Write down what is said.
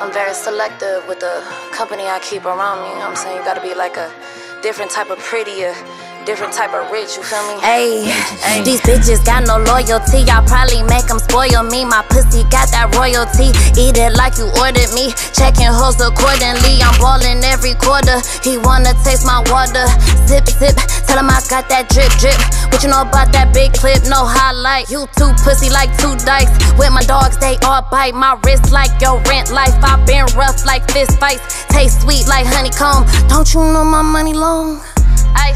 I'm very selective with the company I keep around me. You know what I'm saying? You gotta be like a different type of prettier different type of rich, you feel me? Ayy, these bitches got no loyalty. I probably make them spoil me. My pussy got that royalty. Eat it like you ordered me. Checking hoes accordingly. I'm balling every quarter. He wanna taste my water. Zip, zip. Tell him I got that drip, drip. What you know about that big clip? No highlight. You two pussy like two dykes. With my dogs, they all bite. My wrist like your rent life. I been rough like fist fights. Taste sweet like honeycomb. Don't you know my money long? I